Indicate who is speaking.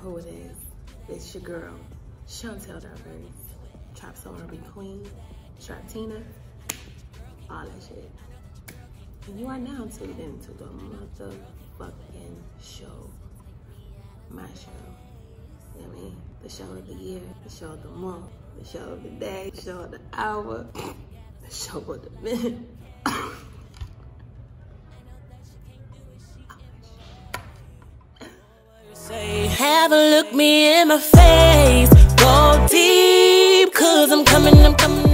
Speaker 1: who it is. It's your girl, Shuntell Diverse. Trap R&B Queen, Trap Tina, all that shit. And you are now tuned into the motherfucking show. My show. You know I mean? The show of the year, the show of the month, the show of the day, the show of the hour, the show of the minute.
Speaker 2: A look me in my face, go deep, cause I'm coming, I'm coming.